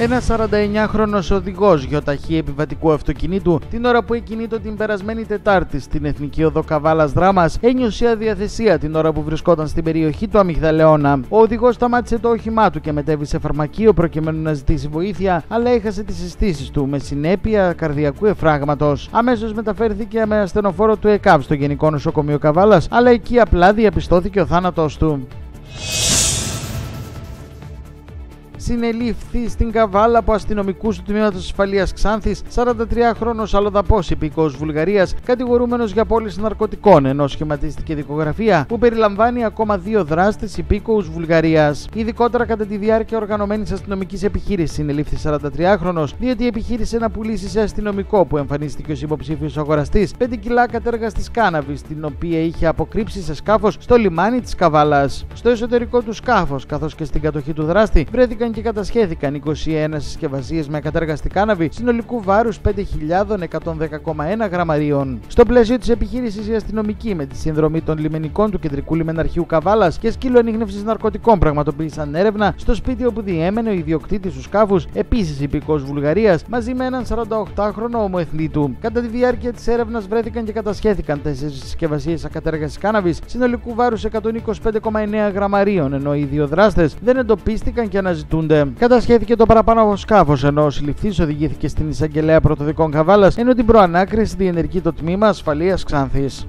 Ένα 49χρονο οδηγός γιοταχή επιβατικού αυτοκινήτου, την ώρα που εκκινήτω την περασμένη Τετάρτη στην Εθνική Οδό Καβάλας Δράμας, ένιωσε αδιαθεσία την ώρα που βρισκόταν στην περιοχή του Αμυγδαλεώνα. Ο οδηγός σταμάτησε το όχημά του και μετέβη σε φαρμακείο προκειμένου να ζητήσει βοήθεια, αλλά έχασε τις συστήσεις του με συνέπεια καρδιακού εφράγματος. Αμέσως μεταφέρθηκε με ασθενοφόρο του ΕΚΑΒ στο Γενικό Νοσοκομείο Καβάλας, αλλά εκεί απλά διαπιστώθηκε ο θάνατο του. Συνελήφθη στην Καβάλα από αστυνομικούς του τμήματος ασφαλείας Ξάνθης 43χρονο αλλοδαπό υπηκός Βουλγαρίας, κατηγορούμενος για πώληση ναρκωτικών, ενώ σχηματίστηκε δικογραφία που περιλαμβάνει ακόμα δύο δράστες υπήκοους Βουλγαρίας. Ειδικότερα κατά τη διάρκεια οργανωμένης αστυνομικής επιχείρησης συνελήφθη 43χρονο, διότι επιχείρησε να πουλήσει σε αστυνομικό που εμφανίστηκε ως υποψήφιος αγοραστής 5 κιλά κατέργαστη κάναβης, την οποία είχε αποκρύψει σε σκάφος στο λιμάνι της Καβάλας. Στο εσωτερικό του σκάφος, καθώς και στην κατοχή του δράστη, βρέθηκαν και κατασχέθηκαν 21 συσκευασίες με κατεργαστή κάναβη συνολικού βάρους 5.110,1 γραμμαρίων. Στο πλαίσιο της επιχείρησης, η αστυνομική με τη συνδρομή των λιμενικών του κεντρικού λιμεναρχείου Καβάλας και σκύλο ανείχνευση ναρκωτικών πραγματοποίησαν έρευνα στο σπίτι όπου διέμενε ο ιδιοκτήτης του σκάφου, επίσης υπηκός Βουλγαρίας, μαζί με έναν 48χρονο ομοεθνή του. Κατά τη διάρκεια της έρευνας βρέθηκαν και κατασχέθηκαν 4 συσκευασίες ακατέργαστη κάναβης συνολικού βάρους 125,9 γραμμαρίων, ενώ οι δύο δράστε δεν εντοπίστηκαν και αναζητούν Κατασχέθηκε το παραπάνω σκάφος, ενώ ο συλληφθής οδηγήθηκε στην εισαγγελέα πρωτοδικών Καβάλας, ενώ την προανάκριση διενεργεί το τμήμα ασφαλείας Ξάνθης.